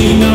camino.